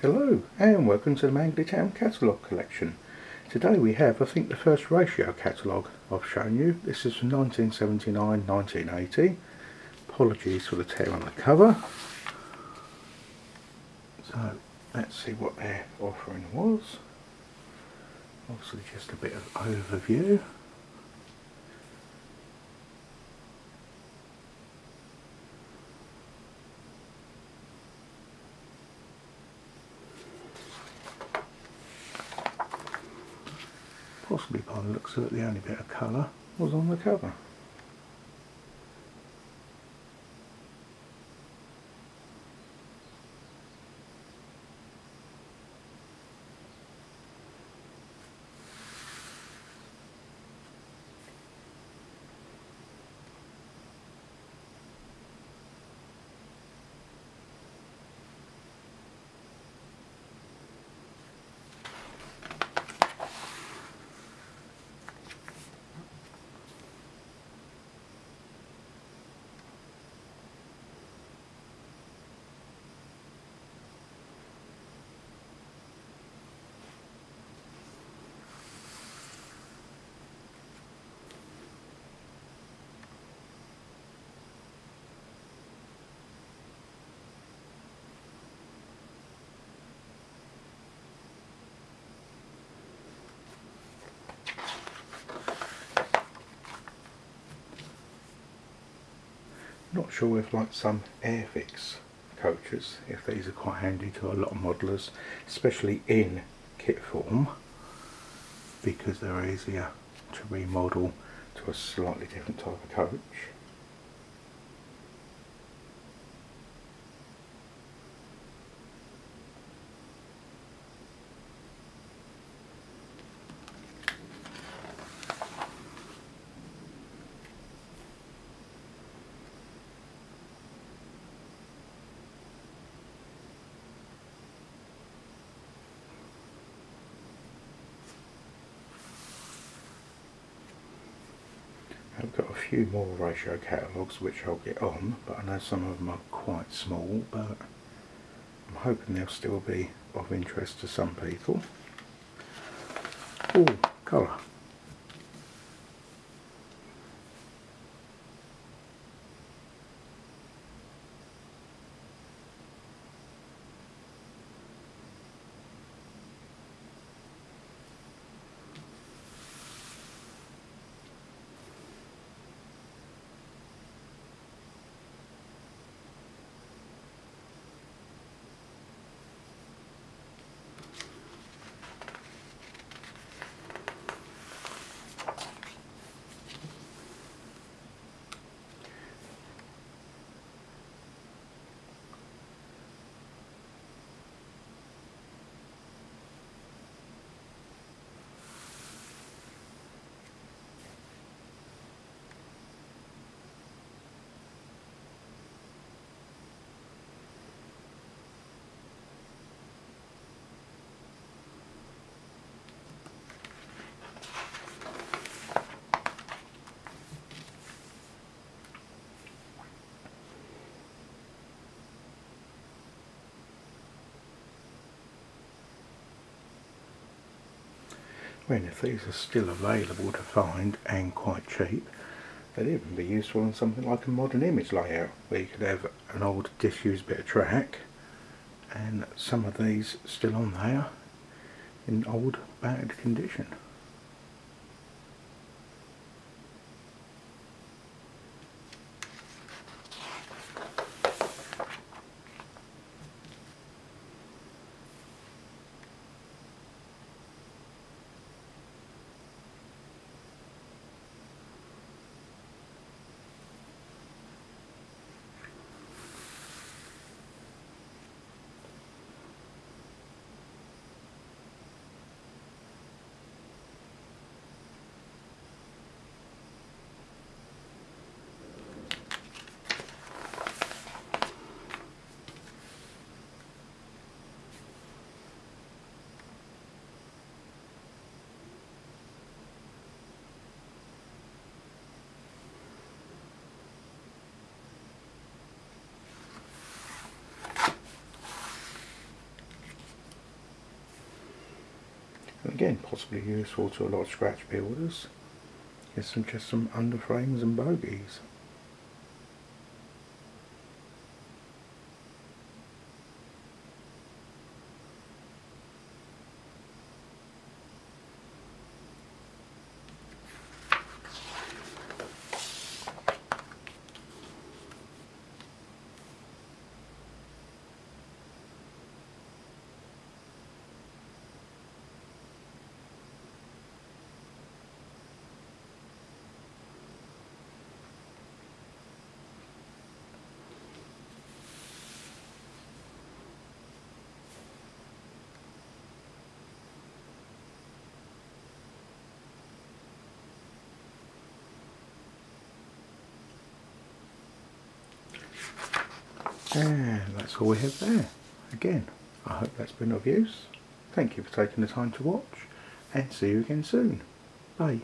Hello and welcome to the Mangley Town catalogue collection. Today we have I think the first ratio catalogue I've shown you. This is from 1979-1980. Apologies for the tear on the cover. So let's see what their offering was. Obviously just a bit of overview. Possibly by the looks of it the only bit of colour was on the cover. Not sure if like some Airfix coaches, if these are quite handy to a lot of modelers, especially in kit form, because they're easier to remodel to a slightly different type of coach. I've got a few more ratio catalogues which I'll get on, but I know some of them are quite small, but I'm hoping they'll still be of interest to some people. Oh, colour. If these are still available to find and quite cheap, they'd even be useful in something like a modern image layout, where you could have an old disused bit of track, and some of these still on there in old bad condition. Again, possibly useful to a lot of scratch builders. Here's some just some underframes and bogies. And that's all we have there. Again, I hope that's been of use. Thank you for taking the time to watch and see you again soon. Bye.